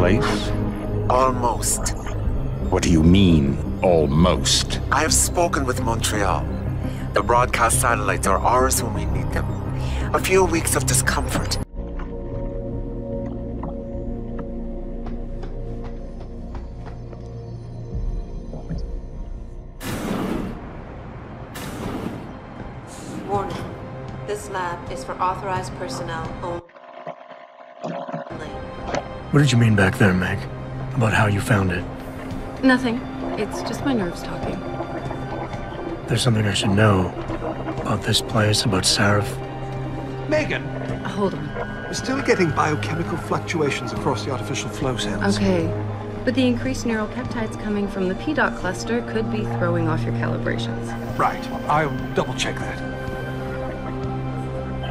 Is everything in place? Almost. What do you mean, almost? I have spoken with Montreal. The broadcast satellites are ours when we need them. A few weeks of discomfort. Warning. This lab is for authorized personnel only. What did you mean back there, Meg? About how you found it? Nothing. It's just my nerves talking. There's something I should know about this place, about Sarif. Megan, Hold on. we're still getting biochemical fluctuations across the artificial flow cells. Okay. But the increased neural peptides coming from the PDOT cluster could be throwing off your calibrations. Right. I'll double check that.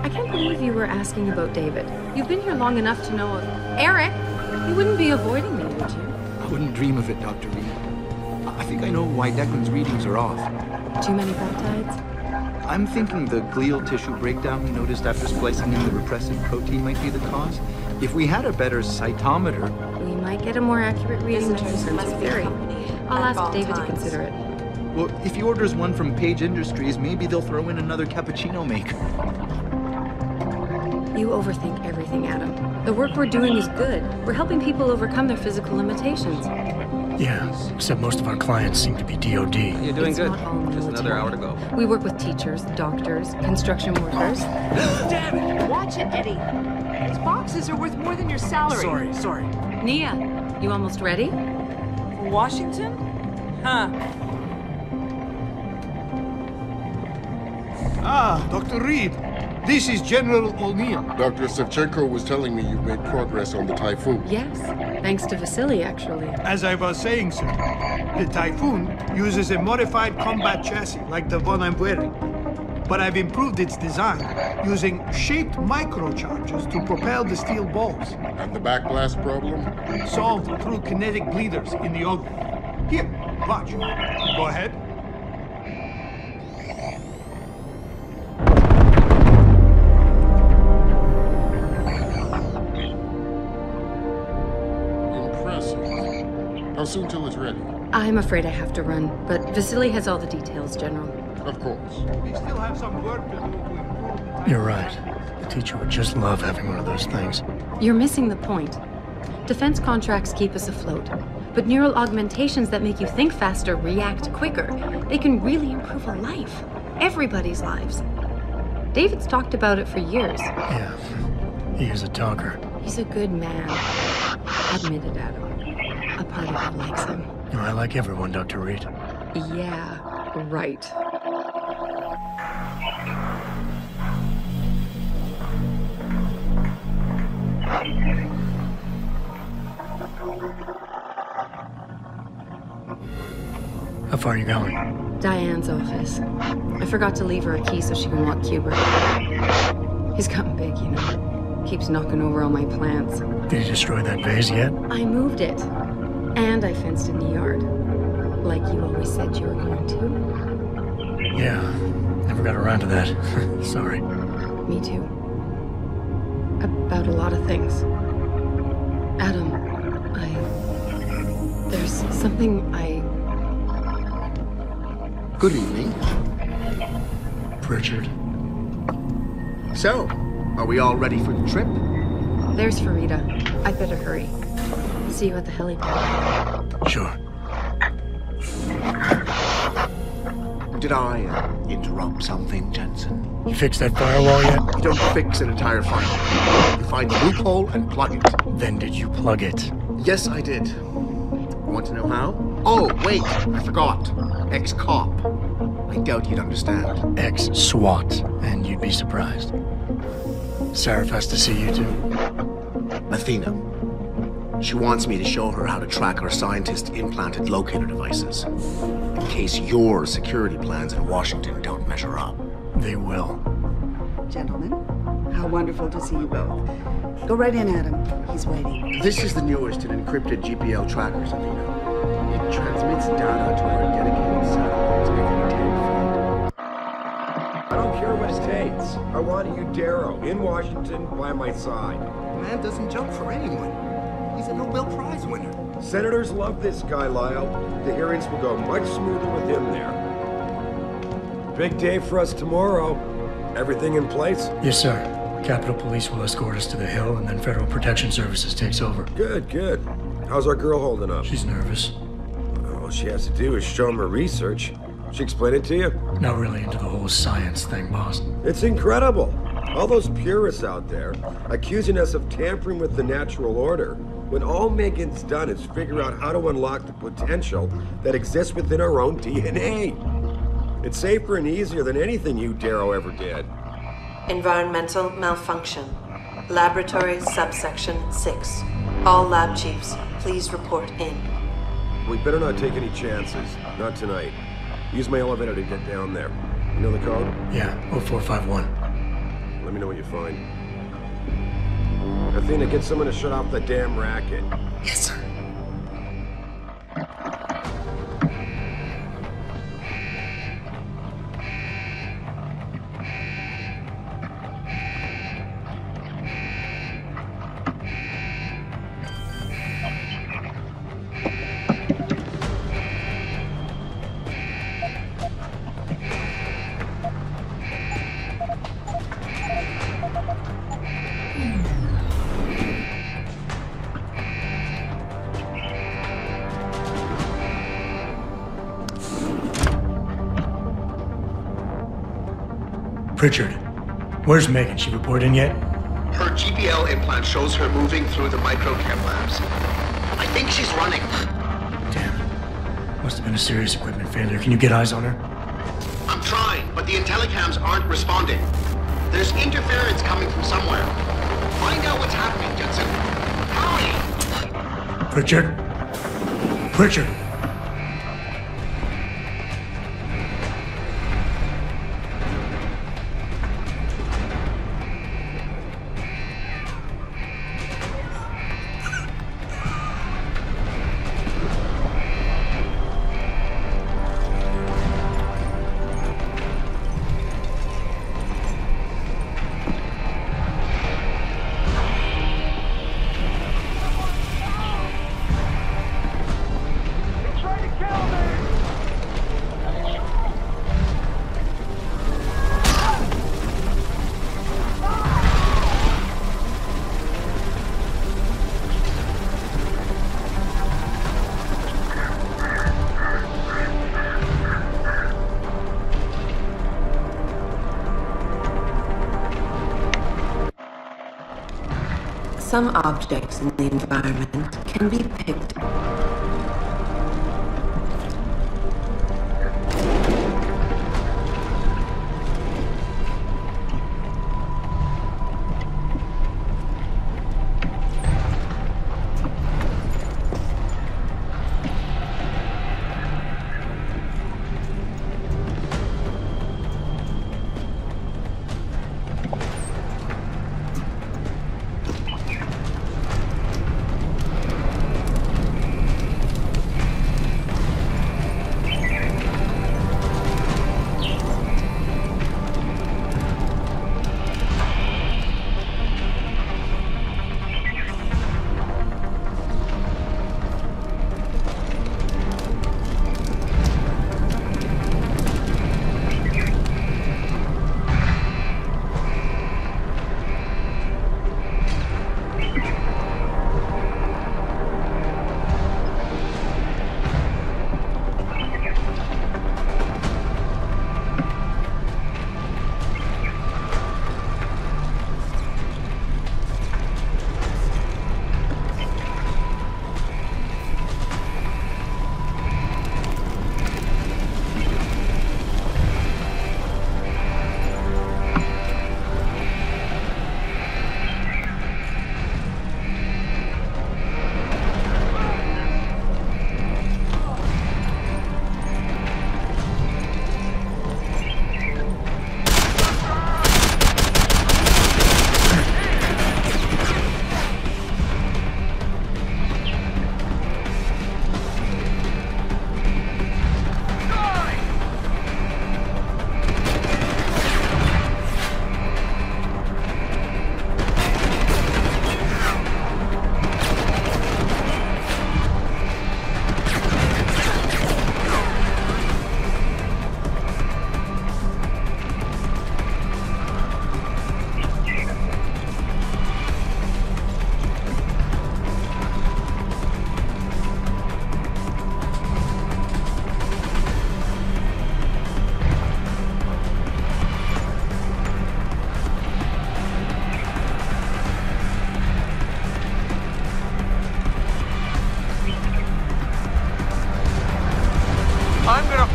I can't believe you were asking about David. You've been here long enough to know of Eric. You wouldn't be avoiding me, would you? I wouldn't dream of it, Dr. Reed. I think I know why Declan's readings are off. Too many peptides? I'm thinking the glial tissue breakdown we noticed after splicing in the repressive protein might be the cause. If we had a better cytometer, We might get a more accurate reading than Vasily's Sensor must Theory. I'll ask all David to consider it. well, if he orders one from Page Industries, maybe they'll throw in another cappuccino maker. You overthink everything, Adam. The work we're doing is good. We're helping people overcome their physical limitations. Yeah, except most of our clients seem to be DOD. You're doing It's good. not all Just another hour to go. We work with teachers, doctors, construction workers. Damn it! Watch it, Eddie. These boxes are worth more than your salary. Sorry, sorry. Nia, you almost ready? For Washington? Huh. Ah, Dr. Reed. This is General O'Neill. Dr. Shevchenko was telling me you've made progress on the Typhoon. Yes, thanks to Vasily, actually. As I was saying, sir, the Typhoon uses a modified combat chassis like the one I'm wearing. But I've improved its design using shaped microcharges to propel the steel balls, And the backblast problem? solved through kinetic bleeders in the old. Here, watch. Go ahead. Soon till it's ready? I'm afraid I have to run, but Vasily has all the details, General. Of course. We still have some work to do to improve the Typhoon. You're right. The teacher would just love having one of those things. You're missing the point. Defense contracts keep us afloat, but neural augmentations that make you think faster, react quicker, they can really improve a life. Everybody's lives. David's talked about it for years. Yeah, he is a talker. He's a good man. Admit it, Adam. A part of likes him. Oh, I like everyone, Dr. Reed. Yeah, right. How far are you going? Diane's office. I forgot to leave her a key so she can lock Cuber. He's gotten big, you know. Keeps knocking over all my plants. Did you destroy that vase yet? I moved it. And I fenced in the yard. Like you always said you were going to. Yeah, never got around to that. Sorry. Me too. About a lot of things. Adam, I. There's something I. Good evening. Pritchard. So, are we all ready for the trip? There's Faridah. I'd better hurry. See you at the helipad. Sure. Did I uh, interrupt something, Jensen? You fixed that firewall yet? You don't fix an entire firewall. You find the loophole and plug it. Then did you plug it? Yes, I did. Want to know how? Oh, wait, I forgot. Ex-cop. I doubt you'd understand. Ex SWAT, and you'd be surprised. Sarif has to see you too. Athena. She wants me to show her how to track our scientist implanted locator devices. In case your security plans in Washington don't measure up. They will. Gentlemen, how wonderful to see you both. Go right in, Adam. He's waiting. This is the newest in encrypted GPL trackers, Athena. It transmits data to our dedicated satellites every 10 feet. I don't care what it takes. I want you, Darrow, in Washington, by my side. The man doesn't jump for anyone. He's a Nobel Prize winner. Senators love this guy, Lyle. The hearings will go much smoother with him there. Big day for us tomorrow. Everything in place? Yes, sir. Capitol Police will escort us to the Hill, and then Federal Protection Services takes over. Good, good. How's our girl holding up? She's nervous. All she has to do is show him her research. She explained it to you? Not really into the whole science thing, boss. It's incredible. All those purists out there accusing us of tampering with the natural order, when all Megan's done is figure out how to unlock the potential that exists within our own DNA. It's safer and easier than anything you, Darrow, ever did. Environmental malfunction. Laboratory subsection 6. All lab chiefs, please report in. We better not take any chances. Not tonight. Use my elevator to get down there. You know the code? Yeah, 0451. Let me know what you find. Athena, get someone to shut off the damn racket. Yes, sir. Pritchard, where's Megan? She report in yet? Her GPL implant shows her moving through the microchem labs. I think she's running. Damn. Must have been a serious equipment failure. Can you get eyes on her? I'm trying, but the intellicams aren't responding. There's interference coming from somewhere. Find out what's happening, Jensen. Hurry! Pritchard? Pritchard! Some objects in the environment can be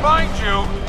find you!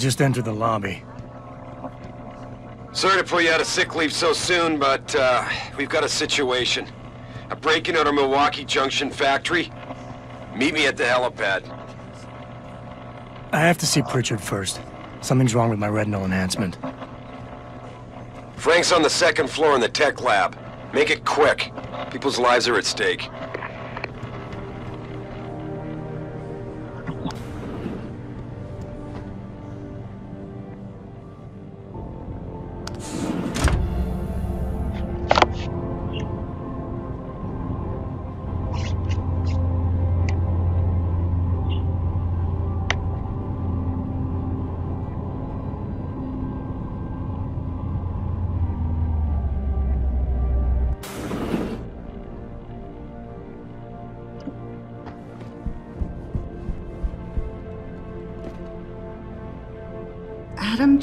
Just entered the lobby. Sorry to pull you out of sick leave so soon, but uh, we've got a situation. A break-in at our Milwaukee Junction factory. Meet me at the helipad. I have to see Pritchard first. Something's wrong with my retinal enhancement. Frank's on the second floor in the tech lab. Make it quick. People's lives are at stake.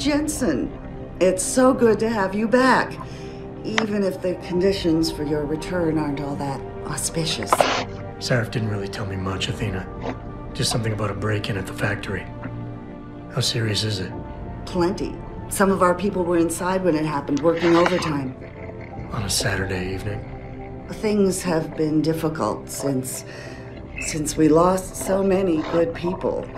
Jensen, it's so good to have you back, even if the conditions for your return aren't all that auspicious. Sarif didn't really tell me much, Athena. Just something about a break-in at the factory. How serious is it? Plenty. Some of our people were inside when it happened, working overtime. On a Saturday evening? Things have been difficult since since we lost so many good people.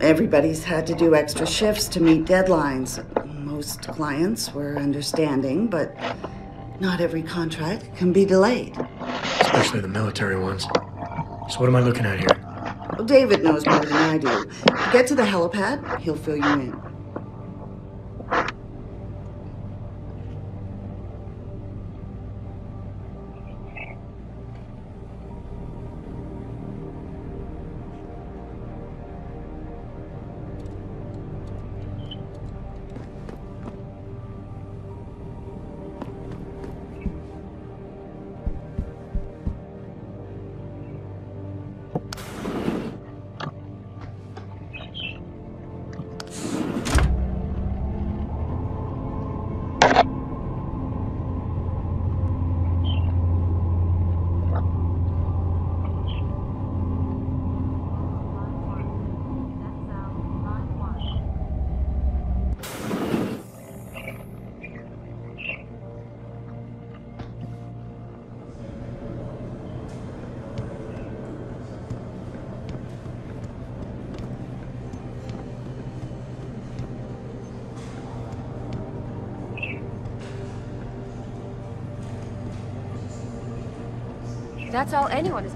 Everybody's had to do extra shifts to meet deadlines. Most clients were understanding, but not every contract can be delayed. Especially the military ones. So what am I looking at here? David knows more than I do. Get to the helipad, he'll fill you in. That's all anyone is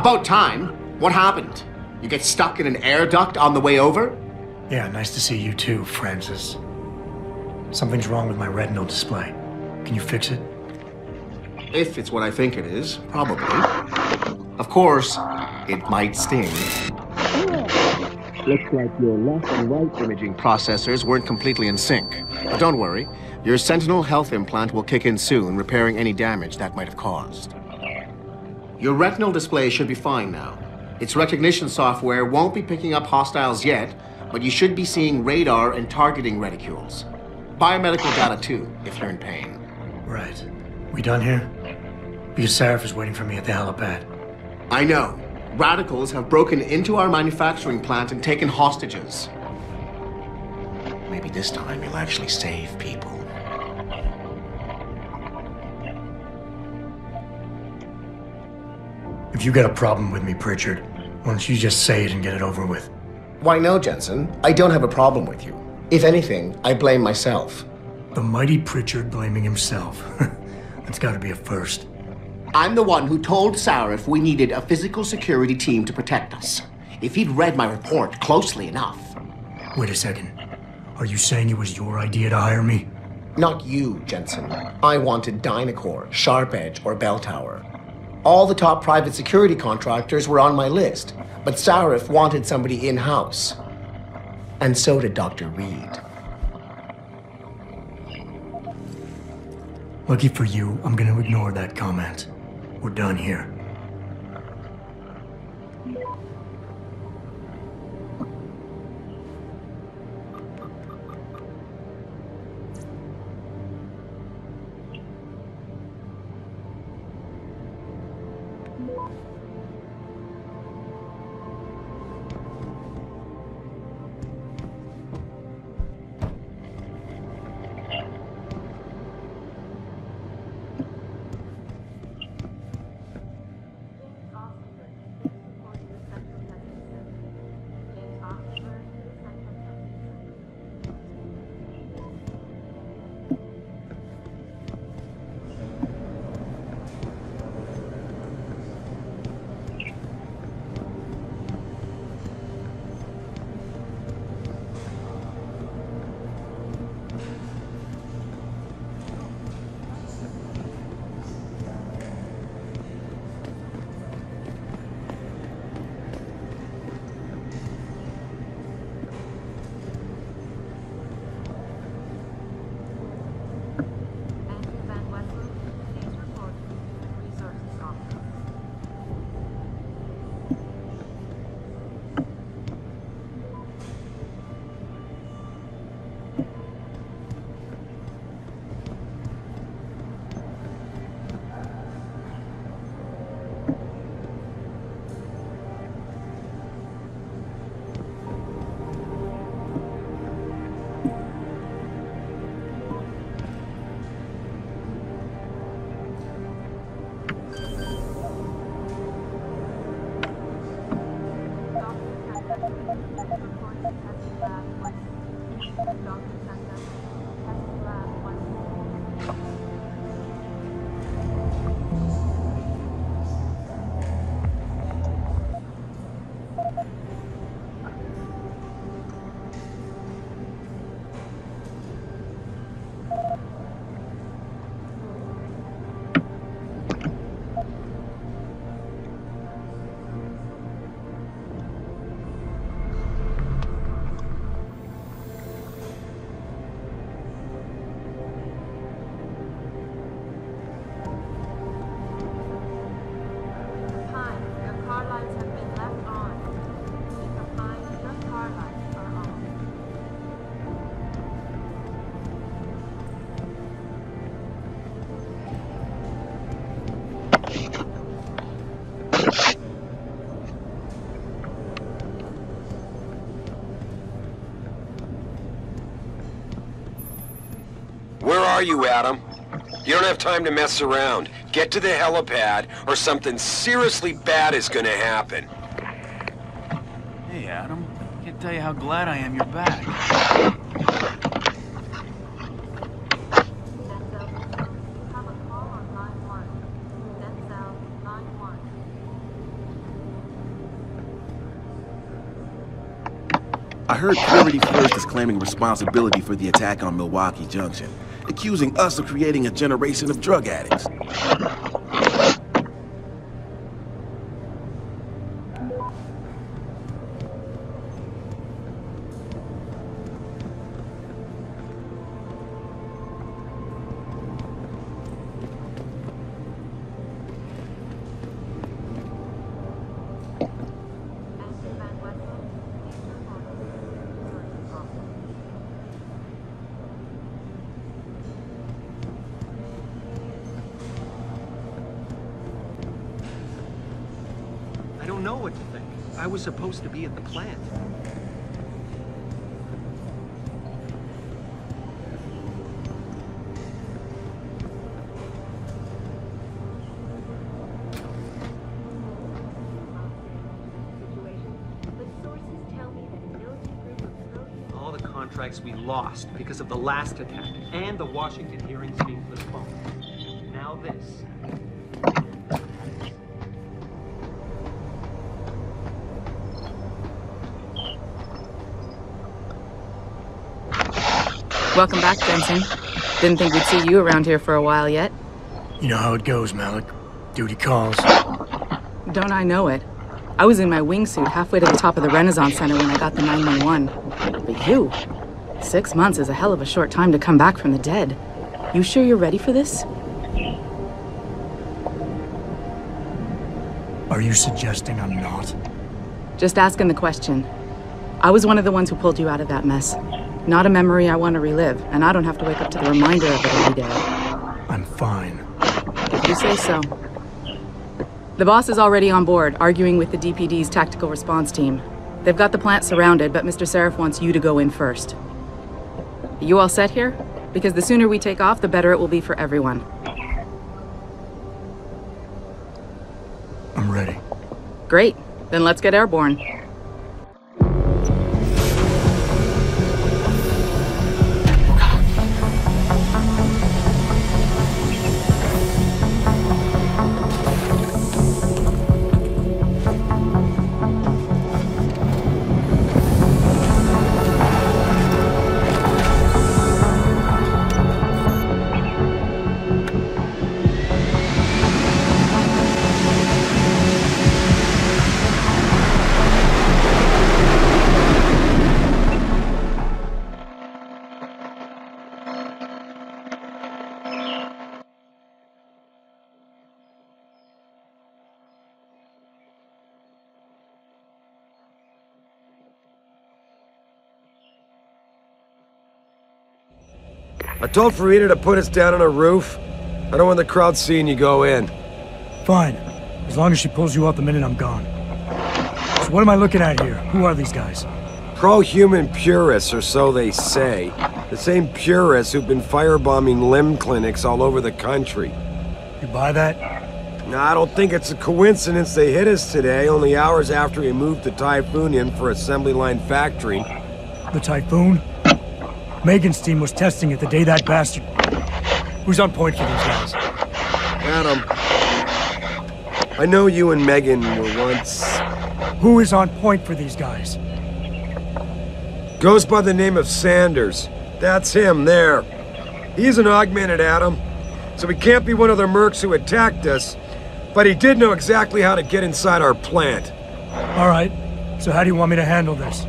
About time. What happened? You get stuck in an air duct on the way over? Yeah, nice to see you too, Francis. Something's wrong with my retinal display. Can you fix it? If it's what I think it is, probably. Of course, it might sting. Looks like your left and right imaging processors weren't completely in sync. But don't worry, your Sentinel health implant will kick in soon, repairing any damage that might have caused. Your retinal display should be fine now. Its recognition software won't be picking up hostiles yet, but you should be seeing radar and targeting reticules. Biomedical data too, if you're in pain. Right. We done here? Because Sarif is waiting for me at the helipad. I know. Radicals have broken into our manufacturing plant and taken hostages. Maybe this time you'll actually save people. If you got a problem with me, Pritchard, why don't you just say it and get it over with? Why no, Jensen? I don't have a problem with you. If anything, I blame myself. The mighty Pritchard blaming himself. That's gotta be a first. I'm the one who told Sarif we needed a physical security team to protect us. If he'd read my report closely enough. Wait a second. Are you saying it was your idea to hire me? Not you, Jensen. I wanted Dynacore, Sharp Edge, or Belltower. All the top private security contractors were on my list, but Sarif wanted somebody in house. And so did Dr. Reed. Lucky for you, I'm gonna ignore that comment. We're done here. Are you, Adam? You don't have time to mess around. Get to the helipad, or something seriously bad is gonna happen. Hey, Adam. Can't tell you how glad I am you're back. I heard Purity First is claiming responsibility for the attack on Milwaukee Junction, accusing us of creating a generation of drug addicts. Was supposed to be at the plant. All the contracts we lost because of the last attack and the Washington hearings being Welcome back, Jensen. Didn't think we'd see you around here for a while yet. You know how it goes, Malik. Duty calls. Don't I know it? I was in my wingsuit halfway to the top of the Renaissance Center when I got the 911. But you, six months is a hell of a short time to come back from the dead. You sure you're ready for this? Are you suggesting I'm not? Just asking the question. I was one of the ones who pulled you out of that mess. Not a memory I want to relive, and I don't have to wake up to the reminder of it every day. I'm fine. If you say so. The boss is already on board, arguing with the DPD's tactical response team. They've got the plant surrounded, but Mr. Sarif wants you to go in first. You all set here? Because the sooner we take off, the better it will be for everyone. I'm ready. Great. Then let's get airborne. Told Faridah to put us down on a roof. I don't want the crowd seeing you go in. Fine. As long as she pulls you out the minute I'm gone. So what am I looking at here? Who are these guys? Pro-human purists, or so they say. The same purists who've been firebombing limb clinics all over the country. You buy that? No, I don't think it's a coincidence they hit us today, only hours after we moved the Typhoon in for assembly line factory. The Typhoon? Megan's team was testing it the day that bastard... Who's on point for these guys? Adam. I know you and Megan were once... Who is on point for these guys? Goes by the name of Sanders. That's him, there. He's an augmented Adam, so he can't be one of the mercs who attacked us, but he did know exactly how to get inside our plant. All right. So how do you want me to handle this?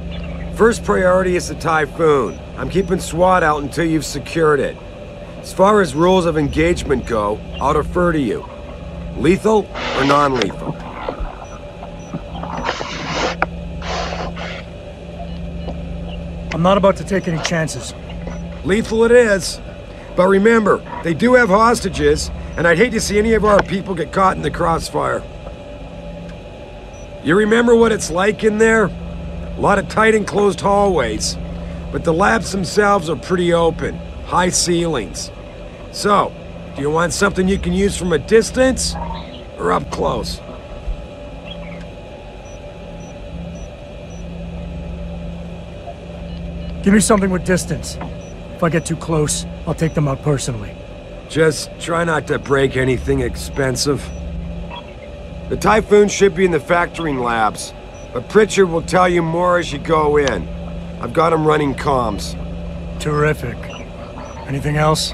First priority is the Typhoon. I'm keeping SWAT out until you've secured it. As far as rules of engagement go, I'll defer to you. Lethal or non-lethal? I'm not about to take any chances. Lethal it is. But remember, they do have hostages, and I'd hate to see any of our people get caught in the crossfire. You remember what it's like in there? A lot of tight enclosed hallways. But the labs themselves are pretty open. High ceilings. So, do you want something you can use from a distance? Or up close? Give me something with distance. If I get too close, I'll take them out personally. Just try not to break anything expensive. The Typhoon should be in the factoring labs, but Pritchard will tell you more as you go in. I've got him running comms. Terrific. Anything else?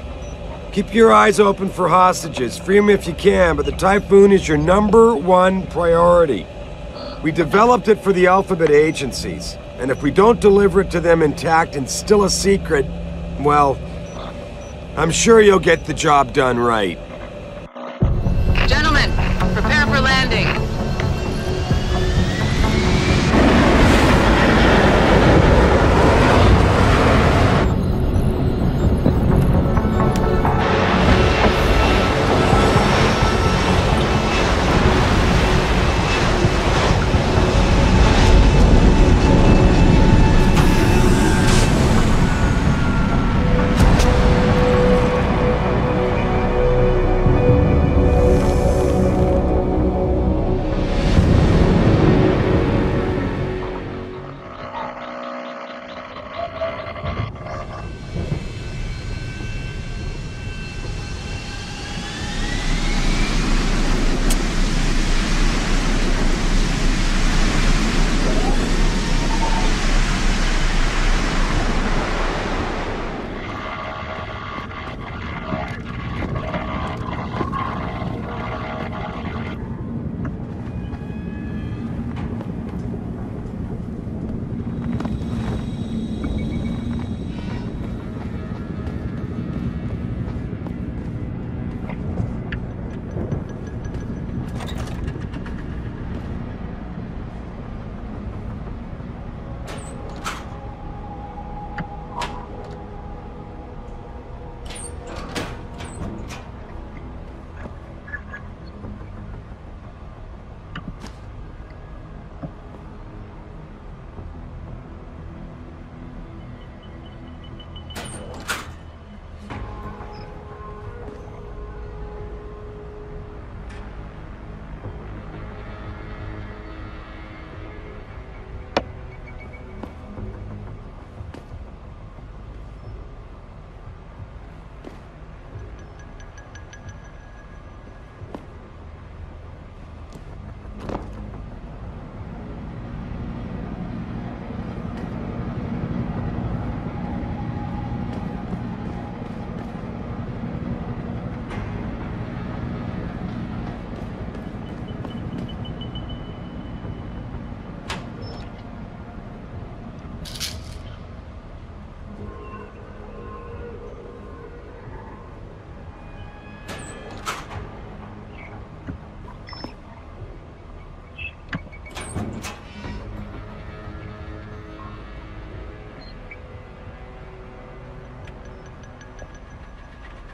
Keep your eyes open for hostages. Free them if you can, but the Typhoon is your number one priority. We developed it for the Alphabet agencies, and if we don't deliver it to them intact and still a secret, well, I'm sure you'll get the job done right.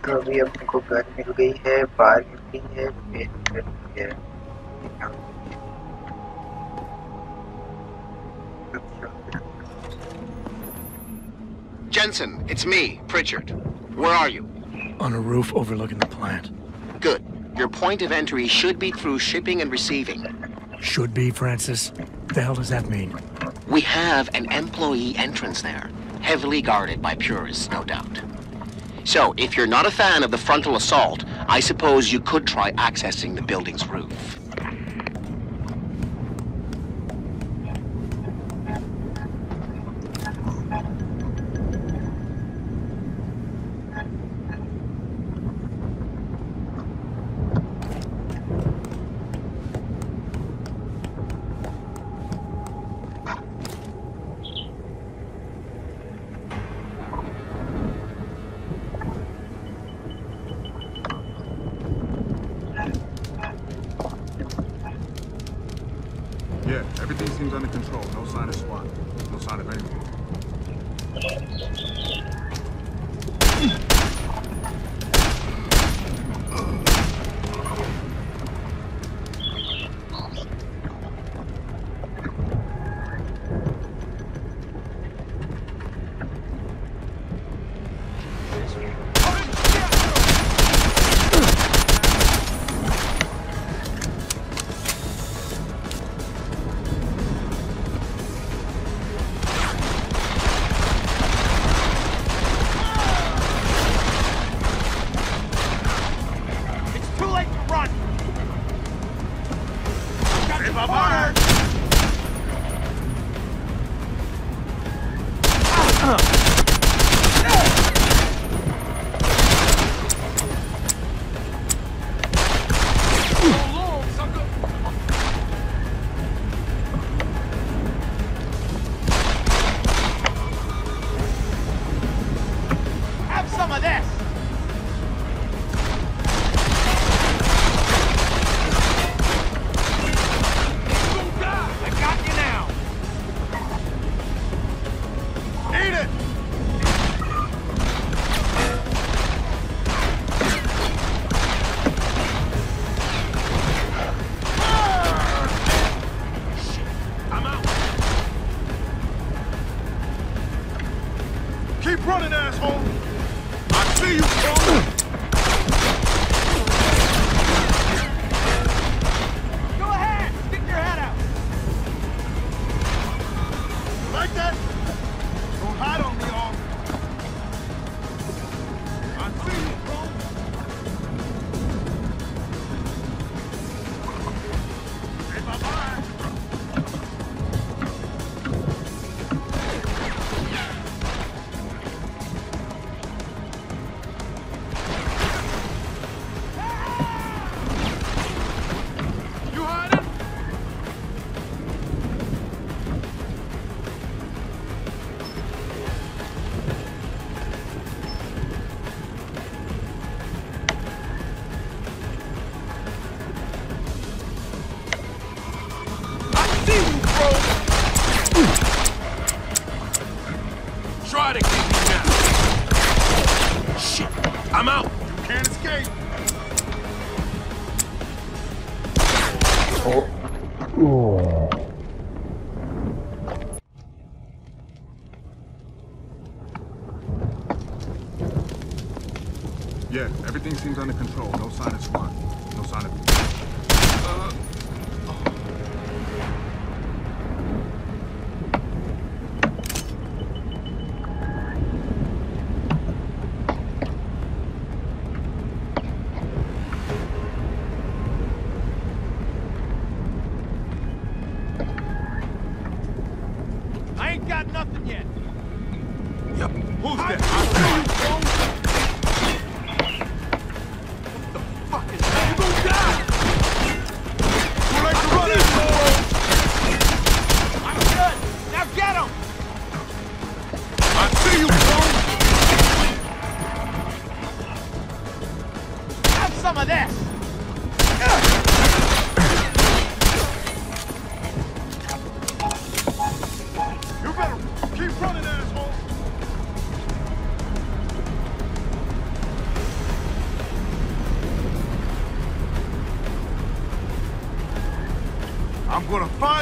अभी अपने को gun मिल गई है बार मिल गई है pen मिल गई है Jensen, it's me, Pritchard. Where are you? On a roof overlooking the plant. Good. Your point of entry should be through shipping and receiving. Should be, Francis. The hell does that mean? We have an employee entrance there, heavily guarded by purists, no doubt. So, if you're not a fan of the frontal assault, I suppose you could try accessing the building's roof.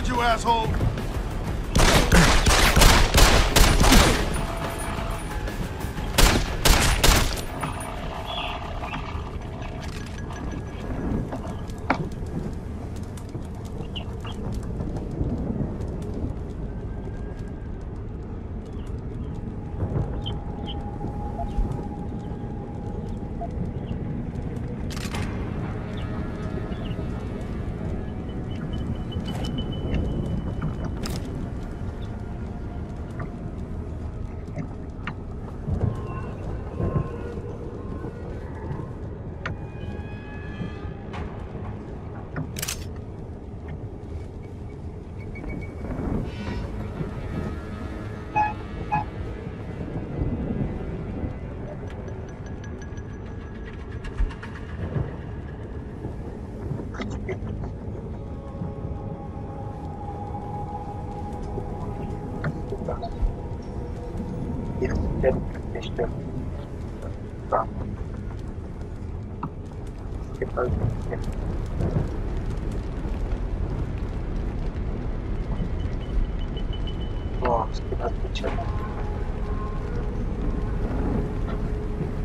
You, asshole!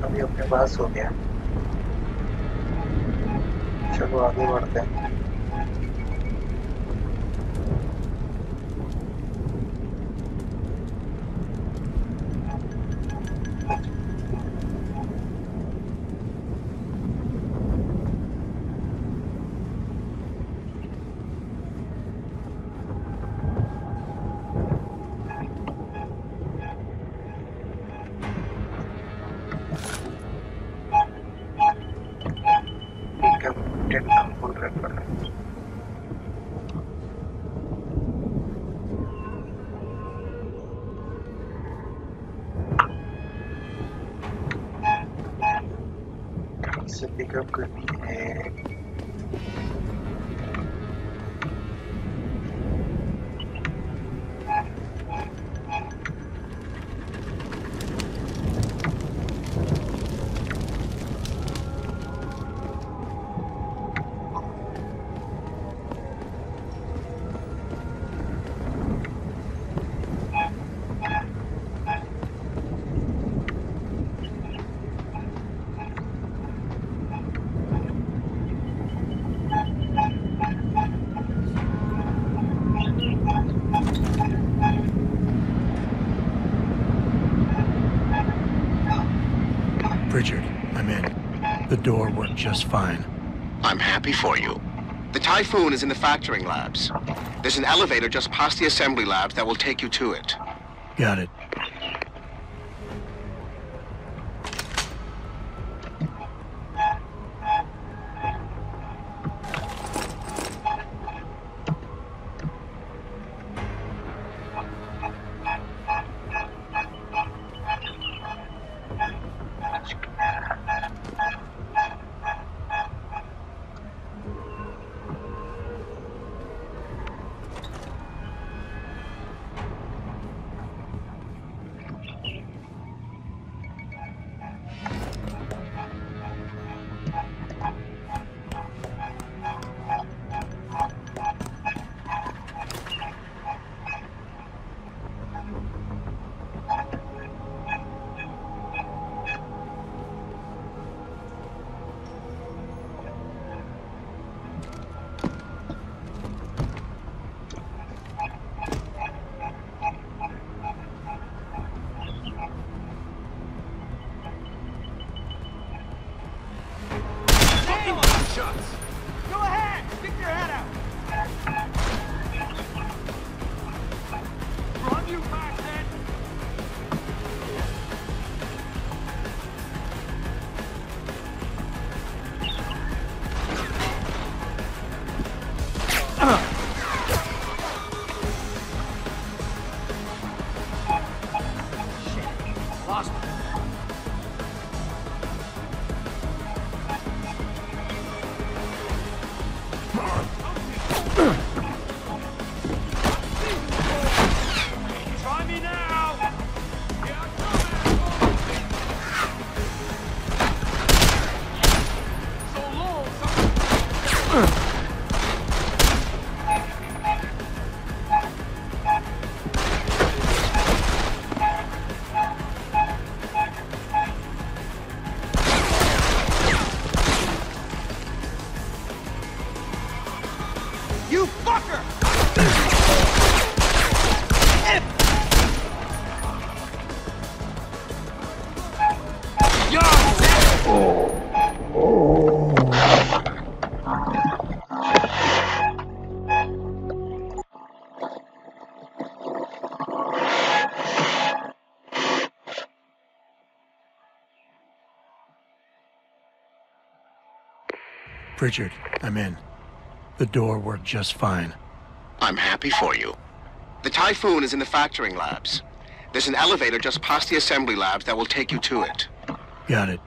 अभी अपने पास हो गया। चलो आगे बढ़ते हैं। Good, good. Just fine. I'm happy for you. The Typhoon is in the factoring labs. There's an elevator just past the assembly labs that will take you to it. Got it. Pritchard, I'm in. The door worked just fine. I'm happy for you. The Typhoon is in the factoring labs. There's an elevator just past the assembly labs that will take you to it. Got it.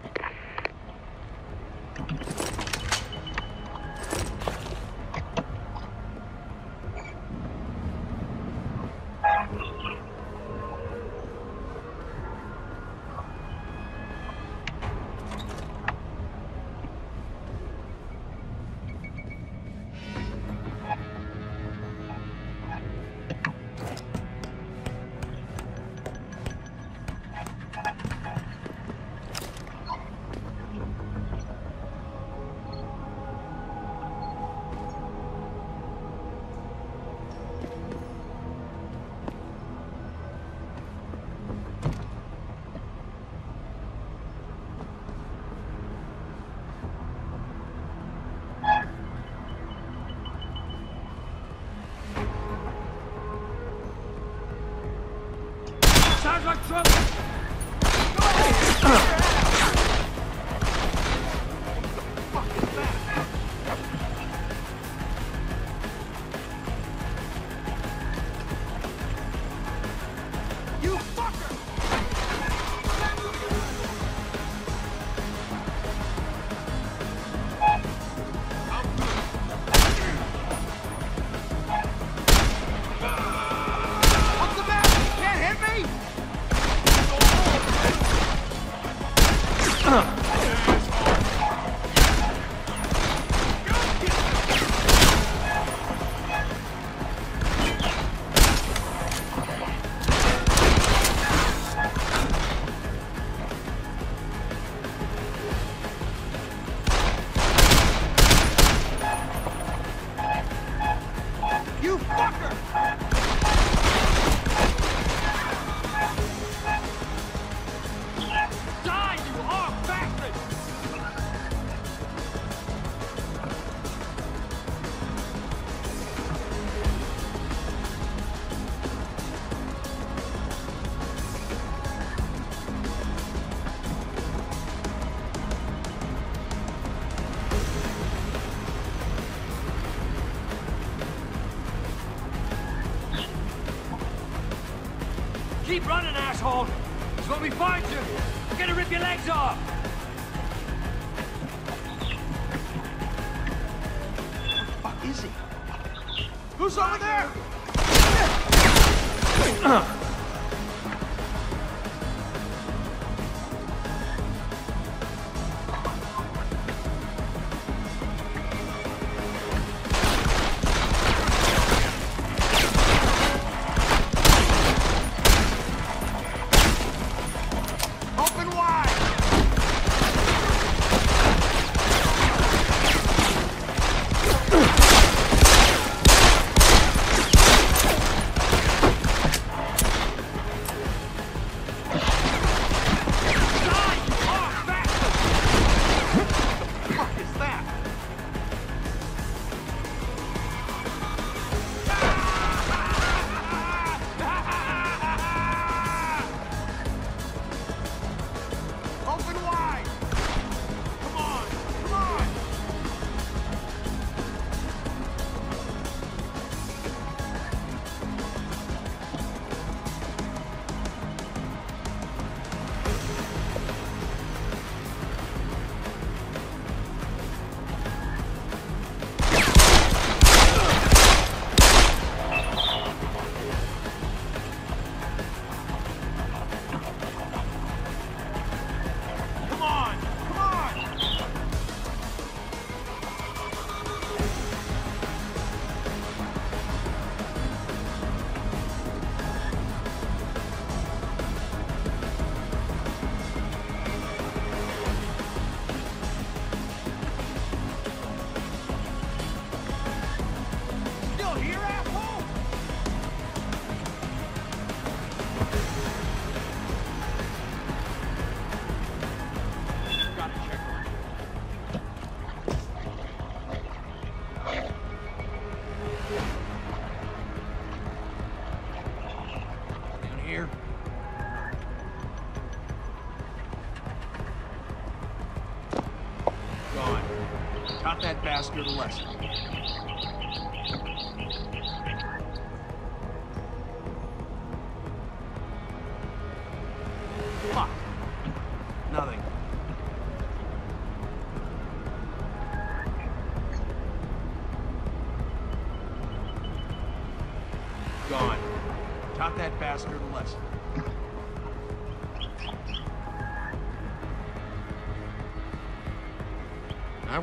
Taught that bastard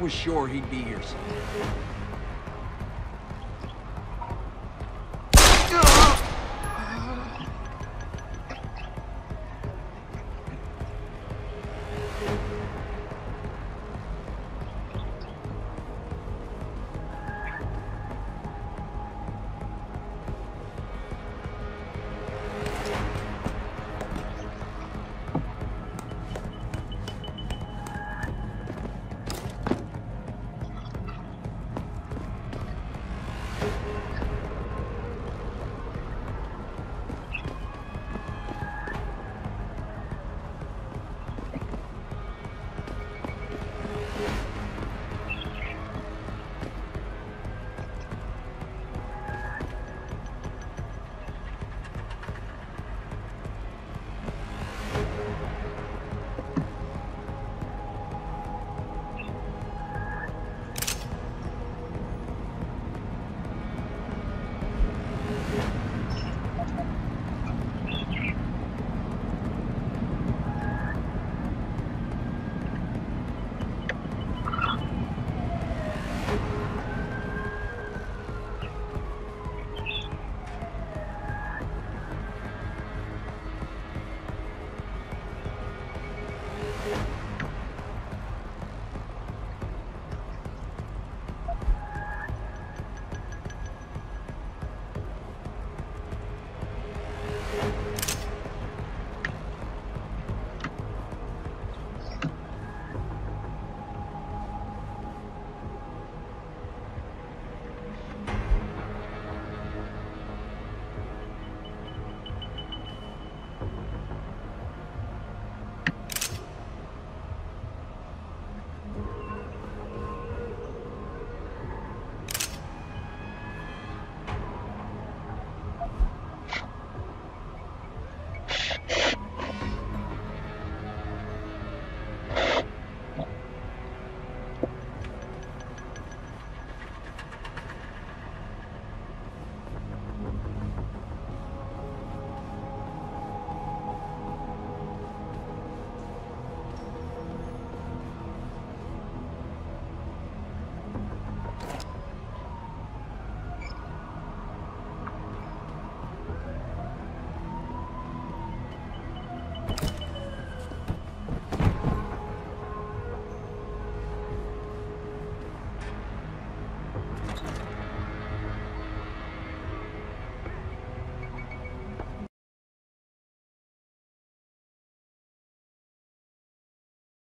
was sure he'd be here soon.